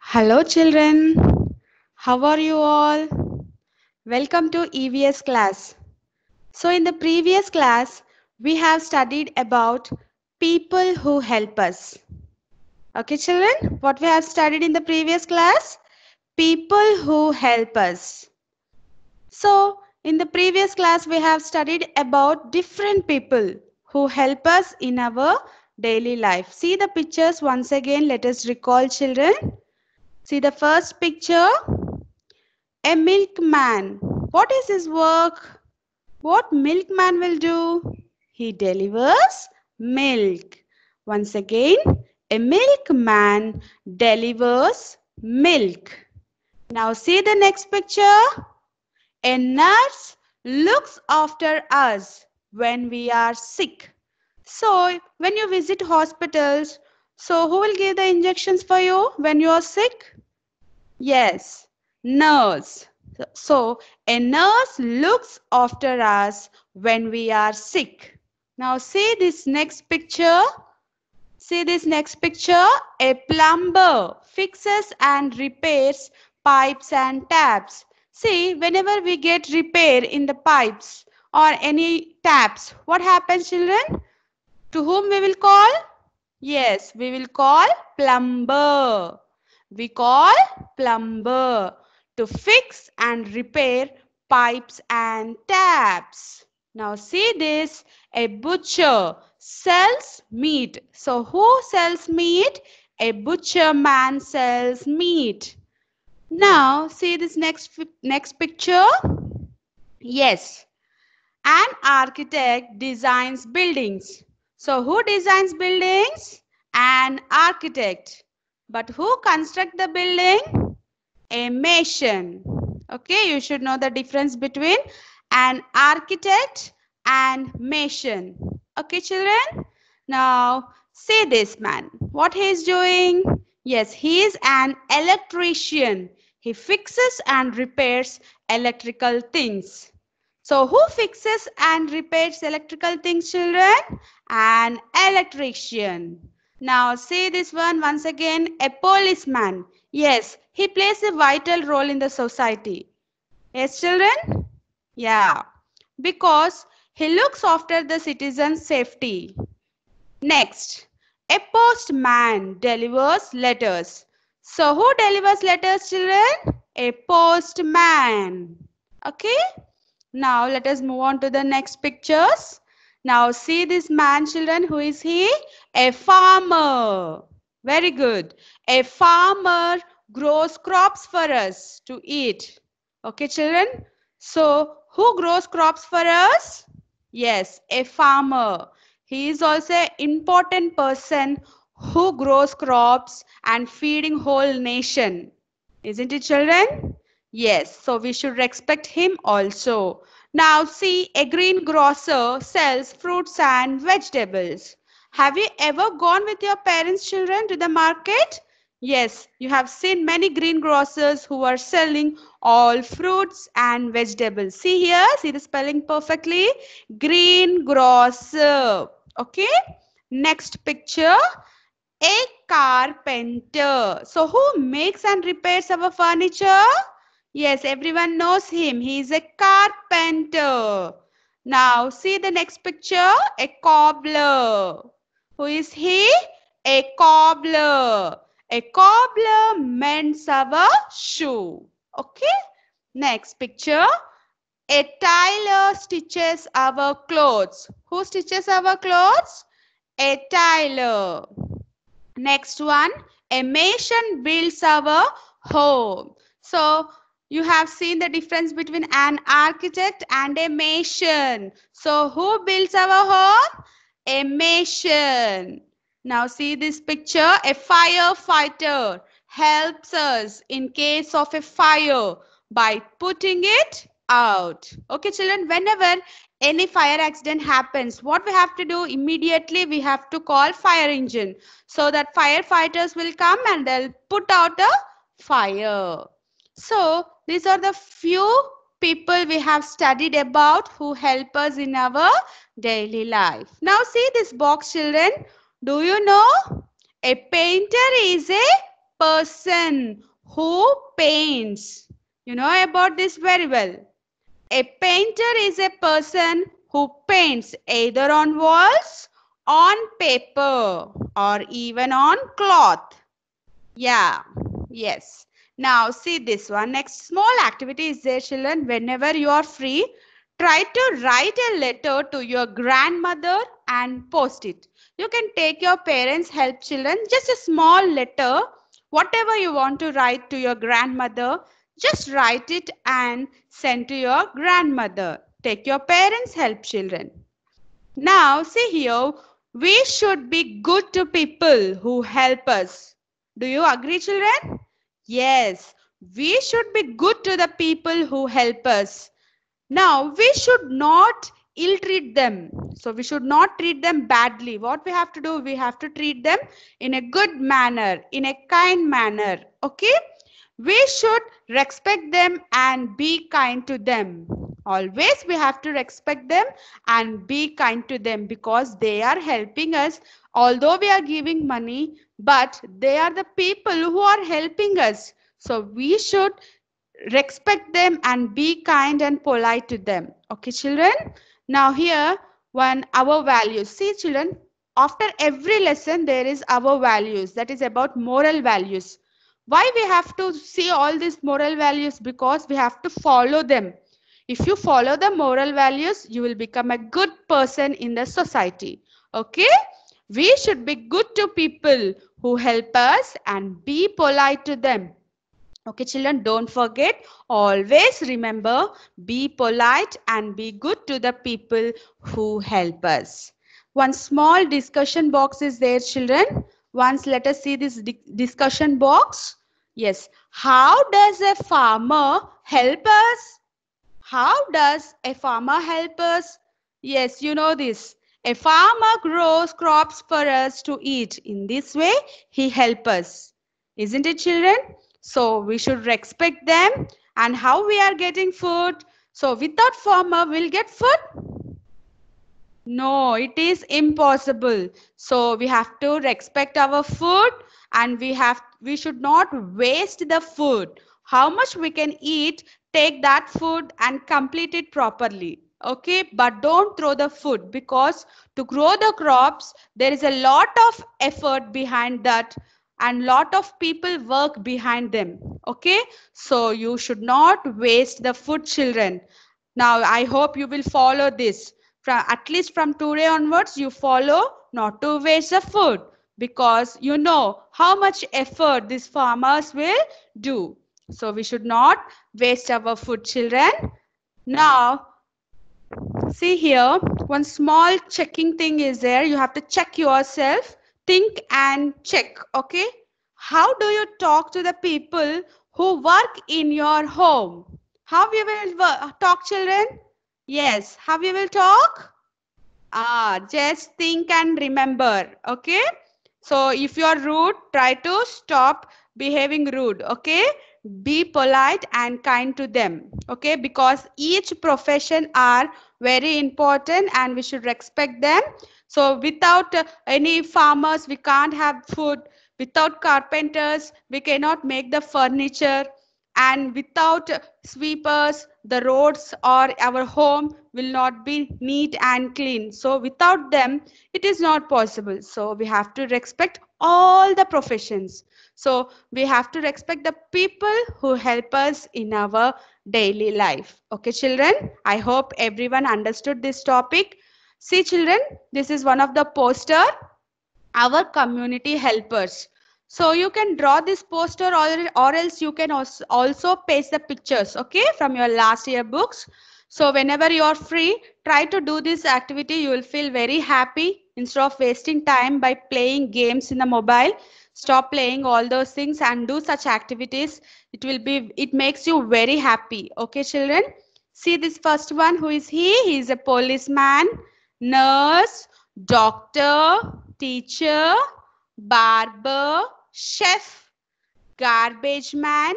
Hello, children. How are you all? Welcome to EVS class. So, in the previous class, we have studied about people who help us. Okay, children, what we have studied in the previous class? People who help us. So, in the previous class, we have studied about different people who help us in our daily life. See the pictures once again. Let us recall, children. See the first picture. A milkman. What is his work? What milkman will do? He delivers milk. Once again, a milkman delivers milk. Now see the next picture. A nurse looks after us when we are sick. So when you visit hospitals, so who will give the injections for you when you are sick? Yes, nurse. So a nurse looks after us when we are sick. Now see this next picture. See this next picture. A plumber fixes and repairs pipes and taps. See, whenever we get repair in the pipes or any taps, what happens children? To whom we will call? Yes, we will call plumber. We call plumber to fix and repair pipes and taps. Now see this, a butcher sells meat. So who sells meat? A butcher man sells meat. Now see this next, next picture. Yes, an architect designs buildings. So who designs buildings? An architect. But who construct the building? A mason. Okay, you should know the difference between an architect and mason. Okay, children? Now, see this man. What he is doing? Yes, he is an electrician. He fixes and repairs electrical things. So who fixes and repairs electrical things, children? An electrician. Now see this one once again, a policeman. Yes, he plays a vital role in the society. Yes, children? Yeah, because he looks after the citizens' safety. Next, a postman delivers letters. So who delivers letters, children? A postman. Okay? Now let us move on to the next pictures. Now see this man children. Who is he? A farmer. Very good. A farmer grows crops for us to eat. Okay children. So who grows crops for us? Yes, a farmer. He is also an important person who grows crops and feeding whole nation. Isn't it children? Yes, so we should respect him also. Now see, a greengrocer sells fruits and vegetables. Have you ever gone with your parents' children to the market? Yes, you have seen many greengrocers who are selling all fruits and vegetables. See here, see the spelling perfectly. Green Greengrocer. Okay. Next picture. A carpenter. So who makes and repairs our furniture? Yes, everyone knows him. He is a carpenter. Now, see the next picture. A cobbler. Who is he? A cobbler. A cobbler mends our shoe. Okay. Next picture. A tailor stitches our clothes. Who stitches our clothes? A tailor. Next one. A mason builds our home. So, you have seen the difference between an architect and a mason. So who builds our home? A mason. Now see this picture. A firefighter helps us in case of a fire by putting it out. Okay children, whenever any fire accident happens, what we have to do immediately, we have to call fire engine. So that firefighters will come and they'll put out a fire. So these are the few people we have studied about who help us in our daily life. Now see this box children. Do you know? A painter is a person who paints. You know about this very well. A painter is a person who paints either on walls, on paper, or even on cloth. Yeah, yes. Now see this one. Next small activity is there children. Whenever you are free, try to write a letter to your grandmother and post it. You can take your parents help children. Just a small letter. Whatever you want to write to your grandmother, just write it and send to your grandmother. Take your parents help children. Now see here. We should be good to people who help us. Do you agree children? Yes, we should be good to the people who help us. Now, we should not ill treat them. So, we should not treat them badly. What we have to do? We have to treat them in a good manner, in a kind manner. Okay? We should respect them and be kind to them. Always we have to respect them and be kind to them because they are helping us. Although we are giving money, but they are the people who are helping us. So we should respect them and be kind and polite to them. Okay, children? Now here, one, our values. See, children, after every lesson, there is our values. That is about moral values. Why we have to see all these moral values? Because we have to follow them. If you follow the moral values, you will become a good person in the society. Okay? We should be good to people who help us and be polite to them. Okay, children, don't forget. Always remember, be polite and be good to the people who help us. One small discussion box is there, children. Once let us see this di discussion box. Yes. How does a farmer help us? How does a farmer help us? Yes, you know this. A farmer grows crops for us to eat. In this way, he helps us. Isn't it, children? So we should respect them and how we are getting food. So without farmer, we'll get food? No, it is impossible. So we have to respect our food and we have we should not waste the food. How much we can eat, take that food and complete it properly okay? But don't throw the food because to grow the crops there is a lot of effort behind that and lot of people work behind them okay? So you should not waste the food children. Now i hope you will follow this. From at least from today onwards you follow not to waste the food because you know how much effort these farmers will do so we should not waste our food children now See here, one small checking thing is there. You have to check yourself, think and check. Okay. How do you talk to the people who work in your home? How you will talk children? Yes. How you will talk? Ah, just think and remember. Okay. So if you are rude, try to stop behaving rude. Okay be polite and kind to them okay? Because each profession are very important and we should respect them. So without uh, any farmers we can't have food. Without carpenters we cannot make the furniture. And without sweepers the roads or our home will not be neat and clean so without them it is not possible so we have to respect all the professions so we have to respect the people who help us in our daily life. Okay, children, I hope everyone understood this topic. See, children, this is one of the poster, our community helpers. So you can draw this poster or, or else you can also, also paste the pictures, okay, from your last year books. So whenever you are free, try to do this activity. You will feel very happy instead of wasting time by playing games in the mobile. Stop playing all those things and do such activities. It will be it makes you very happy. Okay children? See this first one. Who is he? He is a policeman nurse doctor teacher barber chef garbage man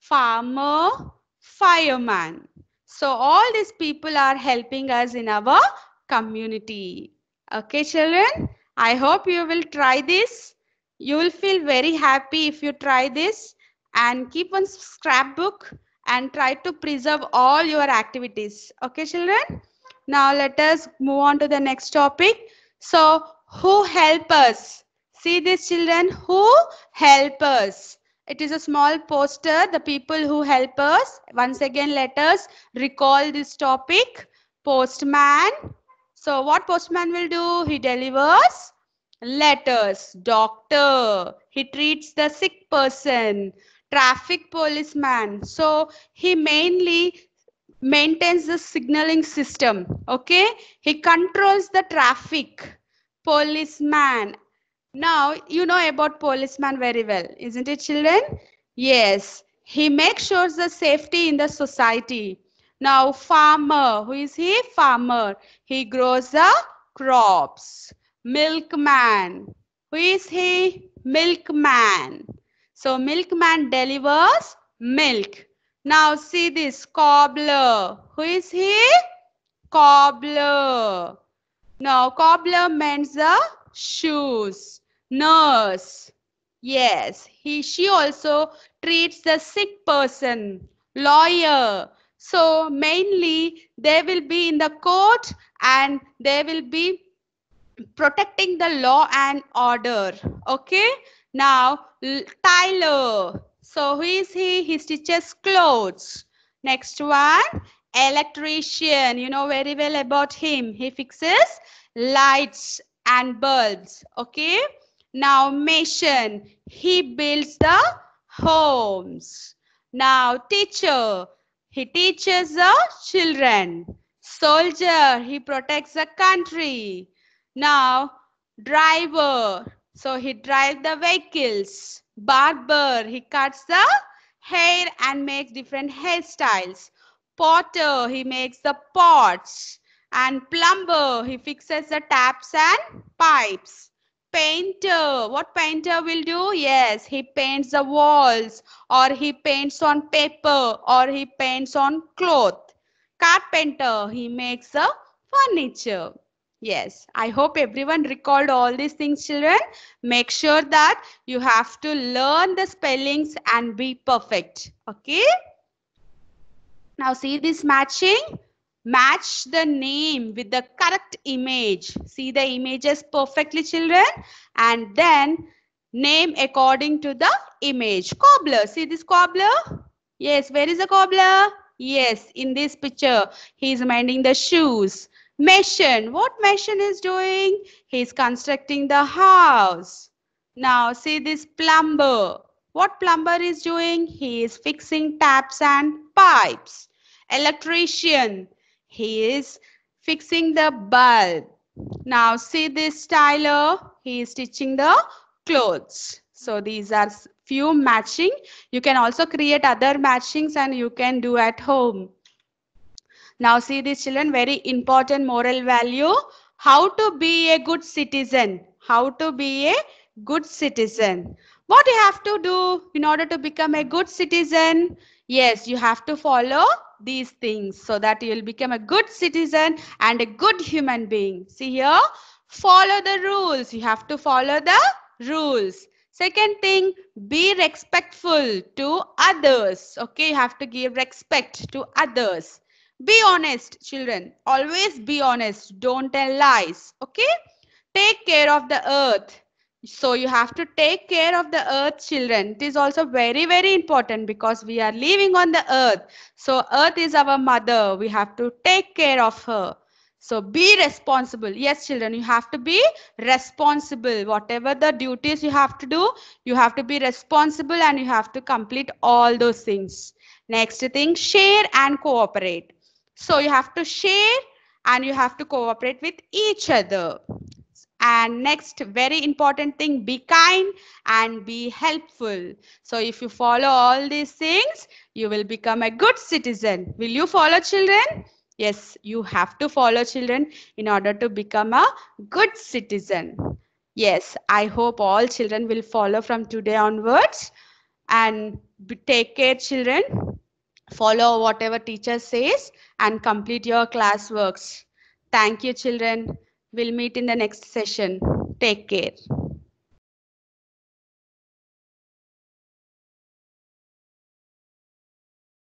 farmer fireman so all these people are helping us in our community okay children i hope you will try this You will feel very happy if you try this and keep on scrapbook and try to preserve all your activities. Okay, children? Now let us move on to the next topic. So, who help us? See this children, who help us? It is a small poster, the people who help us. Once again, let us recall this topic. Postman. So what postman will do? He delivers letters. Doctor. He treats the sick person. Traffic policeman. So he mainly maintains the signaling system. Okay. He controls the traffic. Policeman now, you know about policeman very well, isn't it, children? Yes, he makes sure the safety in the society. Now, farmer, who is he? Farmer. He grows the crops. Milkman, who is he? Milkman. So, milkman delivers milk. Now, see this cobbler. Who is he? Cobbler. Now, cobbler mends the shoes nurse. Yes, he, she also treats the sick person, lawyer. So mainly they will be in the court and they will be protecting the law and order. Okay. Now, Tyler. So who is he? He stitches clothes. Next one, electrician. You know very well about him. He fixes lights and bulbs. Okay. Now mission, he builds the homes. Now teacher, he teaches the children. Soldier, he protects the country. Now driver, so he drives the vehicles. Barber, he cuts the hair and makes different hairstyles. Potter, he makes the pots. And plumber, he fixes the taps and pipes painter. What painter will do? Yes, he paints the walls or he paints on paper or he paints on cloth. Carpenter, he makes a furniture. Yes, I hope everyone recalled all these things children. Make sure that you have to learn the spellings and be perfect. Okay. Now see this matching match the name with the correct image. See the images perfectly children and then name according to the image. Cobbler, see this cobbler? Yes, where is the cobbler? Yes, in this picture, he is mending the shoes. Mason, what mason is doing? He is constructing the house. Now see this plumber. What plumber is doing? He is fixing taps and pipes. Electrician. He is fixing the bulb. Now see this styler. He is stitching the clothes. So these are few matching. You can also create other matchings and you can do at home. Now see these children, very important moral value. How to be a good citizen. How to be a good citizen. What you have to do in order to become a good citizen? Yes, you have to follow these things so that you will become a good citizen and a good human being. See here, follow the rules. You have to follow the rules. Second thing, be respectful to others. Okay, you have to give respect to others. Be honest, children. Always be honest. Don't tell lies. Okay, take care of the earth. So you have to take care of the earth children. It is also very, very important because we are living on the earth. So earth is our mother. We have to take care of her. So be responsible. Yes, children, you have to be responsible. Whatever the duties you have to do, you have to be responsible and you have to complete all those things. Next thing, share and cooperate. So you have to share and you have to cooperate with each other. And next, very important thing, be kind and be helpful. So if you follow all these things, you will become a good citizen. Will you follow children? Yes, you have to follow children in order to become a good citizen. Yes, I hope all children will follow from today onwards. And take care children. Follow whatever teacher says and complete your class works. Thank you children. We'll meet in the next session. Take care.